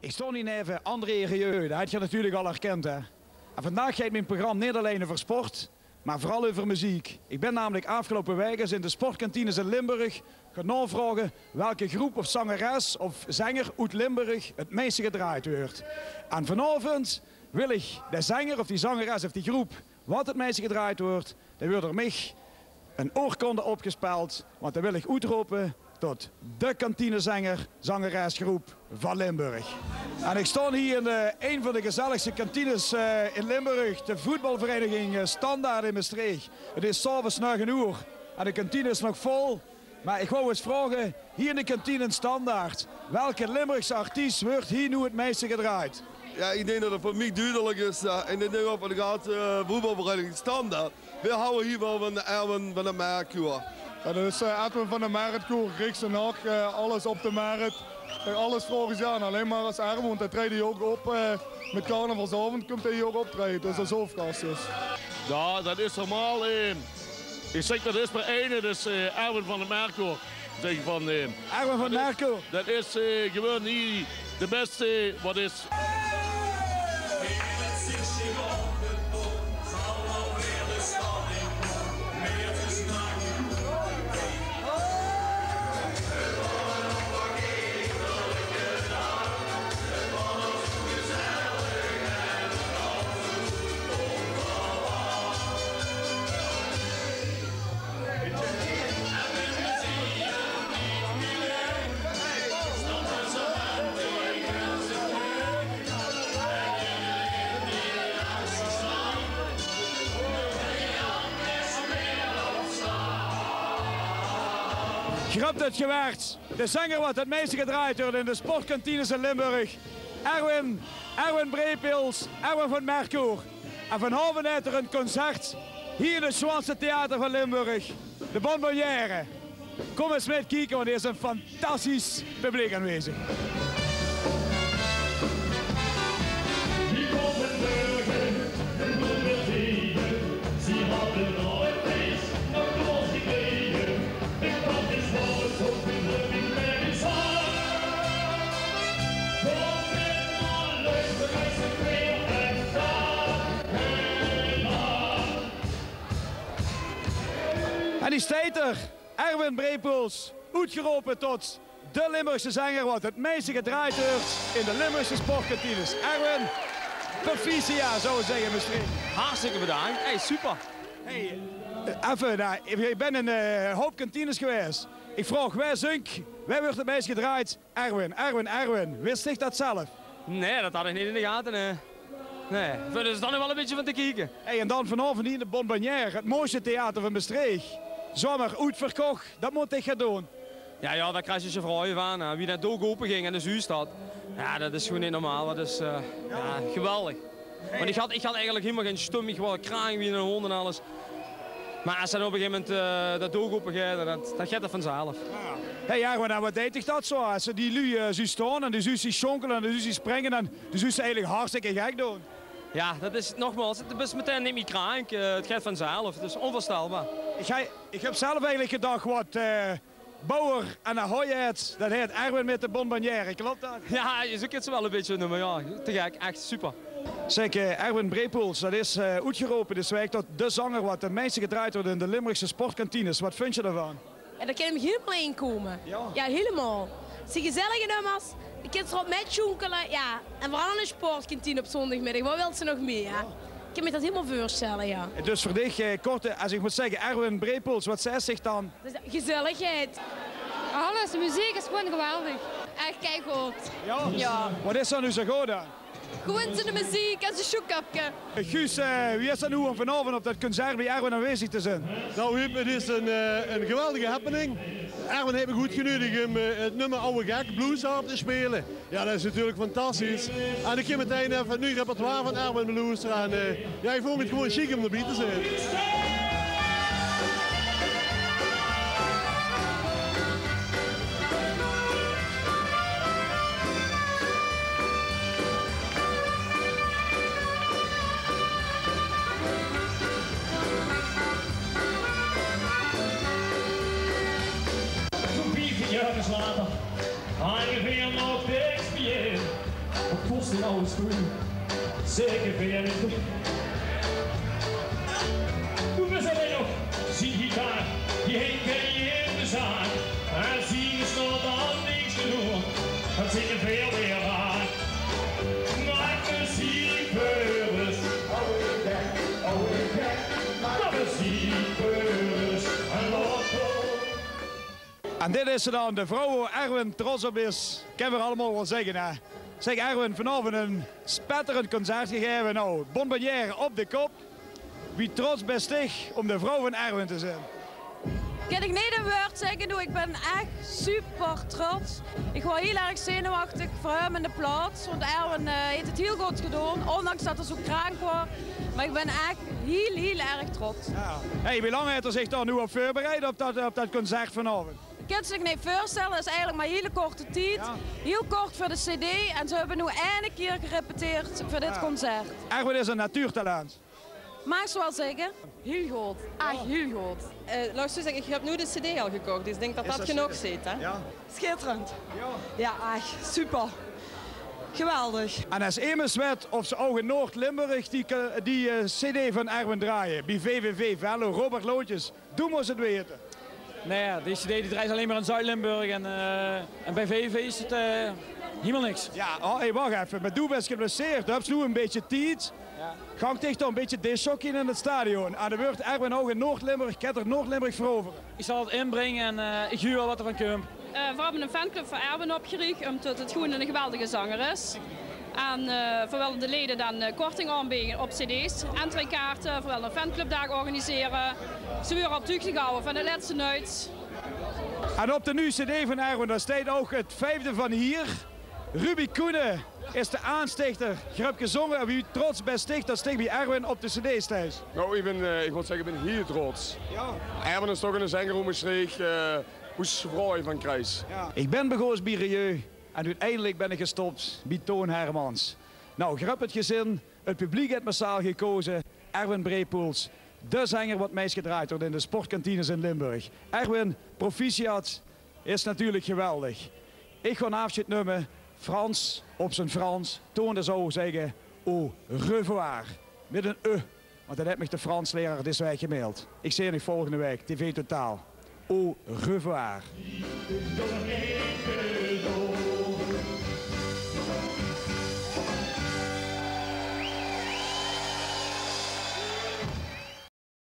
Ik stond hier even André Rieu, dat had je natuurlijk al herkend hè. En vandaag gaat mijn programma niet alleen over sport, maar vooral over muziek. Ik ben namelijk afgelopen weken in de sportkantines in Limburg gaan navragen welke groep of zangeres of zanger uit Limburg het meeste gedraaid wordt. En vanavond wil ik de zanger of die zangeres of die groep wat het meeste gedraaid wordt, dan wordt er mij een oorkonde opgespeeld, want dan wil ik uitroepen tot de kantinezanger, zangeresgroep van Limburg. En ik sta hier in de, een van de gezelligste kantines uh, in Limburg, de voetbalvereniging uh, Standaard in Maastricht. Het is s'avonds 9 uur en de kantine is nog vol. Maar ik wou eens vragen, hier in de kantine Standaard, welke Limburgse artiest wordt hier nu het meeste gedraaid? Ja, ik denk dat het voor mij duidelijk is. Uh, en ik denk de voetbalvereniging Standaard. We houden hier wel van de Erwin van de Merkur. Ja, dat is uh, Edwin van de Meritkoer, Griekse nacht, uh, alles op de Merit. Alles volgens jaar, alleen maar als Erwin, want hij treedt hij ook op. Uh, met carnavalsavond komt hij hier ook optreden, dus dat is hoofdgast is. Ja, dat is normaal. Eh. Ik zeg dat is maar één, dat is uh, Erwin van de Merkur. Zeg ik van, eh. Erwin van de Merkur? Dat is gewoon niet de beste wat is. Grapt het gewaard. De zanger wat het meeste gedraaid wordt in de sportkantines in Limburg. Erwin, Erwin Breepils, Erwin van Merkur. En heeft er een concert hier in het Zwaanse Theater van Limburg. De Bonbonnière. Kom eens met kijken, want er is een fantastisch publiek aanwezig. En die staat er, Erwin Breepuls, uitgeroepen tot de Limburgse zanger wat het meeste gedraaid wordt in de Limburgse sportkantines. Erwin, proficia zou we zeggen misschien. Hartstikke bedankt, hey, super. Hey, even, nou, je bent in een hoop kantines geweest. Ik vraag, wij zunk, wij wordt het meest gedraaid? Erwin, Erwin, Erwin, wist ik dat zelf? Nee, dat had ik niet in de gaten, nee. Nee, is dan wel een beetje van te kijken. Hey, en dan vanavond hier in de Bonbonnière, het mooiste theater van Maastricht. Zomaar uitverkocht, dat moet ik gaan doen. Ja, ja, daar krijg je je vrije van. Wie net ook open ging en de zuur staat. Ja, dat is gewoon niet normaal. Dat is uh, ja, geweldig. Want ik had, ik had eigenlijk helemaal geen stum. Ik wou kraan wie een hond en alles. Maar als ze op een gegeven moment uh, dat doog open gaat, dat, dat gaat er vanzelf. Ja. Hey, ja, maar wat deed ik dat zo? Als ze die lui uh, zo staan en de zus schonkelen en de zus springen, dan de zus eigenlijk hartstikke gek doen. Ja, dat is nogmaals, het is meteen niet meer kraank. Uh, het gaat vanzelf. Het is onvoorstelbaar. Ik, ga, ik heb zelf eigenlijk gedacht wat uh, Bauer en Ahoyet, dat heet Erwin met de bonbonnière. Klopt dat? Ja, je zoekt het zo wel een beetje noemen. Ja, te gek. Echt super. Zeg, uh, Erwin Brepoels, dat is uh, uitgeroepen. Dus tot de zanger wat de meeste gedraaid wordt in de Limburgse sportkantines. Wat vind je daarvan? Ja, daar kan hem helemaal in komen. Ja. Ja, helemaal. Het zijn gezellige nummers. De kinderen op met jonkelen, ja. En vooral een sportkantine op zondagmiddag. Wat wil ze nog meer, ja? Ik kan me dat helemaal voorstellen, ja. Dus voor dich, eh, korte, als ik moet zeggen, Erwin Brepoels, wat zegt zich dan? Dus gezelligheid. Alles, de muziek is gewoon geweldig. Echt kijk goed. Ja? Ja. Wat is er nu zo goed aan? Gewoon zijn de muziek en zijn schoekkapje. Guus, uh, wie is er nu om vanavond op dat concert bij Erwin aanwezig te zijn? Nou, het is een, uh, een geweldige happening. Erwin heeft me goed genodigd om uh, het nummer Oude Gek Blues op te spelen. Ja, dat is natuurlijk fantastisch. En ik ga meteen even het nieuwe repertoire van Erwin beluisteren. En ja, ik voel me het gewoon chic om erbij te zijn. Ongeveer nog niks meer. trotzdem alles gut. Zeker verder. Du bist aber noch, sieh die Tag, die hängt in der Saat. En zie is nog dan niks genoeg, dat zeker veel weer aan. En dit is ze dan, de vrouw waar Erwin trots op is. Kan we allemaal wel zeggen, hè? Zeg Erwin, vanavond een spetterend concert gegeven. Nou, bonbonnière op de kop. Wie trots best ik om de vrouw van Erwin te zijn? Kan ik niet een woord zeggen, doe. ik ben echt super trots. Ik was heel erg zenuwachtig voor hem in de plaats. Want Erwin eh, heeft het heel goed gedaan, ondanks dat hij zo krank was. Maar ik ben echt heel, heel erg trots. Ja. Hey, wie lang heeft er zich dan nu op voorbereid op dat, op dat concert vanavond? Kunt zich niet voorstellen, het is eigenlijk maar een hele korte tijd. Heel kort voor de cd en ze hebben nu eindelijk keer gerepeteerd voor dit Ja. concert. Erwin is een natuurtalent. Mag ik zo wel zeggen? Heel goed. Echt heel goed. Uh, laat ik zo zeggen, ik heb nu de cd al gekocht, dus ik denk dat Is dat, dat genoeg zit. Hè? Ja. Schitterend. Ja. echt super. Geweldig. En als Emes weet of ze ook in Noord-Limburg die, die eh, cd van Erwin draaien. Bij VVV Vello, Robert Lootjes. Doe maar ze het weten. Nee, ja, deze CD die draait alleen maar in Zuid-Limburg en, eh, en bij VV is het eh, helemaal niks. Ja, oh, hey, wacht even. Maar doe best geblesseerd. Heb je nu een beetje tijd? Gang tegen een beetje disjockey in het stadion. Aan de beurt Erwin ook in Noord-Limburg. Ik heb er Noord-Limburg veroveren. Ik zal het inbrengen en eh, ik huur wel wat er van komt. Eh, we hebben een fanclub voor Erwin opgericht, omdat het gewoon een geweldige zanger is. En eh we willen de leden dan eh, korting aanbieden op cd's, entreekaarten, we willen een fanclubdag organiseren. Ze weer op terug houden van de laatste nuit. En op de nieuwe cd van Erwin, daar staat ook het vijfde van hier. Ruby Koenen is de aanstichter. Je hebt gezongen en wie trots bent sticht, dat sticht bij Erwin op de cd Thijs. Nou, ik, ben, eh, ik moet zeggen, ik ben heel trots. Ja. Erwin is toch een zanger hoe streek, uh, hoe van Kruis. Ik ben begonnen bij Rieu en uiteindelijk ben ik gestopt bij Toon Hermans. Nou, grap het gezin, het publiek heeft massaal gekozen. Erwin Breepoels, de zanger wat meest gedraaid wordt in de sportkantines in Limburg. Erwin, proficiat, is natuurlijk geweldig. Ik ga een afscheid nemen, Frans op zijn Frans. Toon de zou zeggen, au revoir. Met een E, want dat heeft me de Fransleraar deze week gemaild. Ik zie je volgende week, TV Totaal. Au revoir.